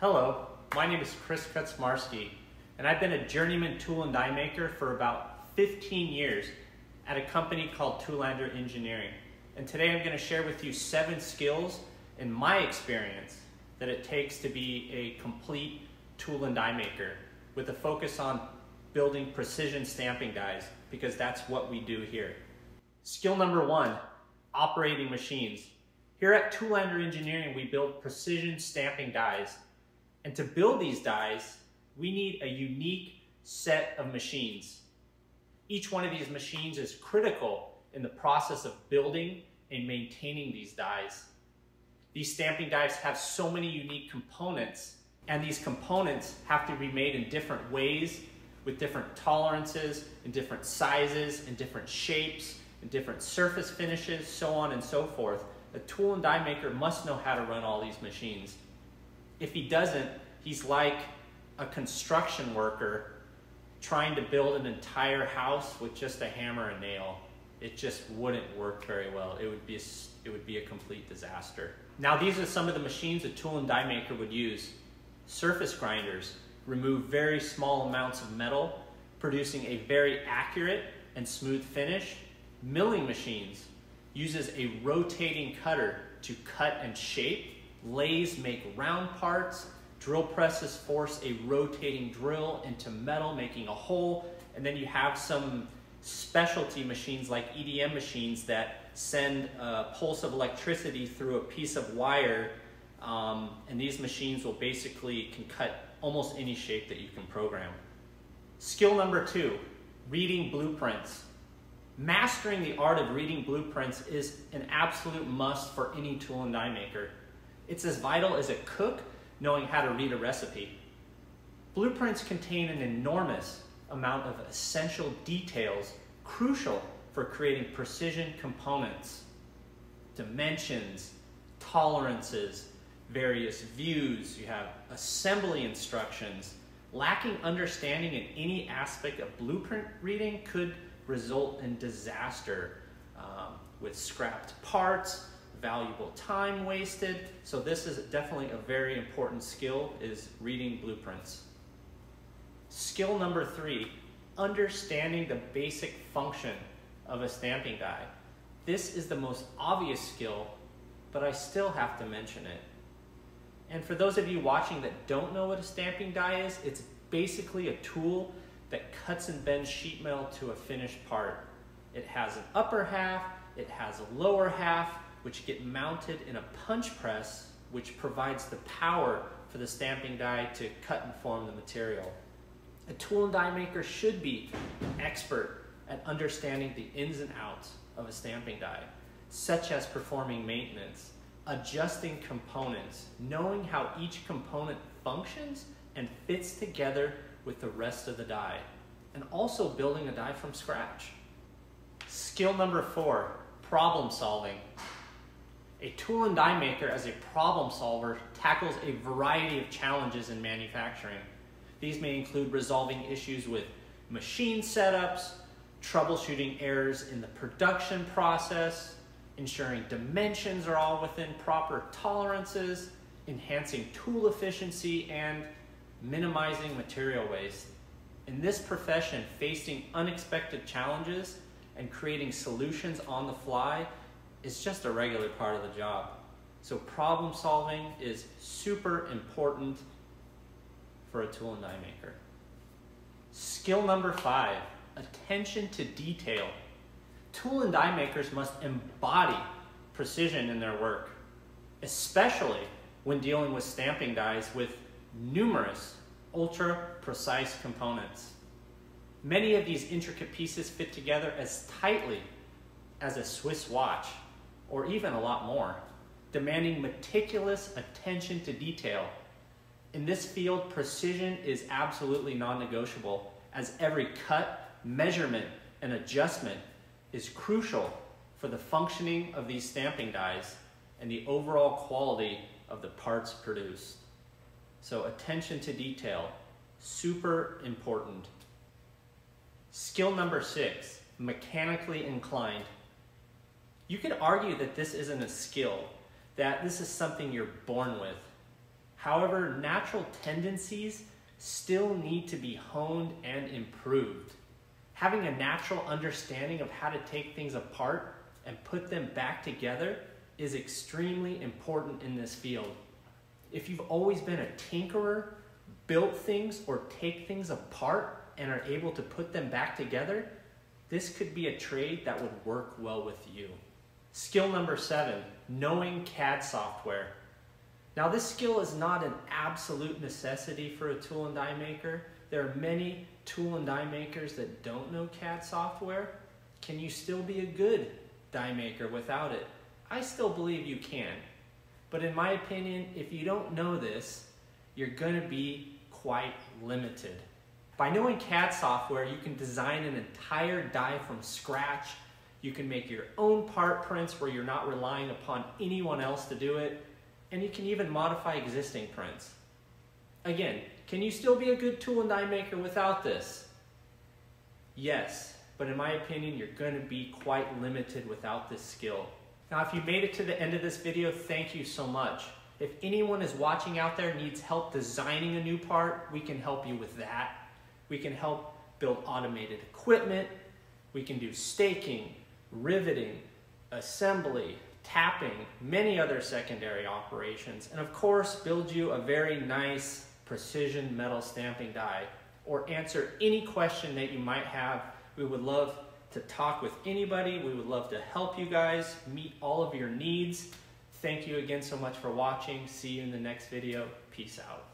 Hello, my name is Chris Kaczmarski, and I've been a journeyman tool and die maker for about 15 years at a company called Toolander Engineering. And today I'm going to share with you seven skills in my experience that it takes to be a complete tool and die maker with a focus on building precision stamping dies because that's what we do here. Skill number one, operating machines. Here at Toolander Engineering, we build precision stamping dies. And to build these dies, we need a unique set of machines. Each one of these machines is critical in the process of building and maintaining these dies. These stamping dies have so many unique components, and these components have to be made in different ways, with different tolerances, in different sizes, in different shapes, in different surface finishes, so on and so forth. A tool and die maker must know how to run all these machines. If he doesn't, he's like a construction worker trying to build an entire house with just a hammer and nail. It just wouldn't work very well. It would be a, it would be a complete disaster. Now these are some of the machines a tool and die maker would use. Surface grinders remove very small amounts of metal, producing a very accurate and smooth finish. Milling machines uses a rotating cutter to cut and shape. Lathes make round parts. Drill presses force a rotating drill into metal, making a hole. And then you have some specialty machines like EDM machines that send a pulse of electricity through a piece of wire. Um, and these machines will basically can cut almost any shape that you can program. Skill number two, reading blueprints. Mastering the art of reading blueprints is an absolute must for any tool and die maker. It's as vital as a cook knowing how to read a recipe. Blueprints contain an enormous amount of essential details crucial for creating precision components, dimensions, tolerances, various views, you have assembly instructions. Lacking understanding in any aspect of blueprint reading could result in disaster um, with scrapped parts, valuable time wasted. So this is definitely a very important skill is reading blueprints. Skill number three, understanding the basic function of a stamping die. This is the most obvious skill, but I still have to mention it. And for those of you watching that don't know what a stamping die is, it's basically a tool that cuts and bends sheet metal to a finished part. It has an upper half, it has a lower half, which get mounted in a punch press, which provides the power for the stamping die to cut and form the material. A tool and die maker should be expert at understanding the ins and outs of a stamping die, such as performing maintenance, adjusting components, knowing how each component functions and fits together with the rest of the die, and also building a die from scratch. Skill number four, problem solving. A tool and die maker as a problem solver tackles a variety of challenges in manufacturing. These may include resolving issues with machine setups, troubleshooting errors in the production process, ensuring dimensions are all within proper tolerances, enhancing tool efficiency, and minimizing material waste. In this profession, facing unexpected challenges and creating solutions on the fly is just a regular part of the job. So problem solving is super important for a tool and die maker. Skill number five, attention to detail. Tool and die makers must embody precision in their work, especially when dealing with stamping dies with numerous ultra precise components. Many of these intricate pieces fit together as tightly as a Swiss watch, or even a lot more, demanding meticulous attention to detail. In this field, precision is absolutely non-negotiable, as every cut, measurement, and adjustment is crucial for the functioning of these stamping dies and the overall quality of the parts produced. So attention to detail, super important. Skill number six, mechanically inclined. You could argue that this isn't a skill, that this is something you're born with. However, natural tendencies still need to be honed and improved. Having a natural understanding of how to take things apart and put them back together is extremely important in this field. If you've always been a tinkerer, built things or take things apart and are able to put them back together, this could be a trade that would work well with you. Skill number seven, knowing CAD software. Now this skill is not an absolute necessity for a tool and die maker. There are many tool and die makers that don't know CAD software. Can you still be a good die maker without it? I still believe you can. But in my opinion, if you don't know this, you're gonna be quite limited. By knowing CAD software, you can design an entire die from scratch. You can make your own part prints where you're not relying upon anyone else to do it. And you can even modify existing prints. Again, can you still be a good tool and die maker without this? Yes, but in my opinion, you're going to be quite limited without this skill. Now, if you made it to the end of this video, thank you so much. If anyone is watching out there needs help designing a new part, we can help you with that. We can help build automated equipment. We can do staking, riveting, assembly, tapping, many other secondary operations, and of course, build you a very nice precision metal stamping die or answer any question that you might have. We would love to talk with anybody. We would love to help you guys meet all of your needs. Thank you again so much for watching. See you in the next video. Peace out.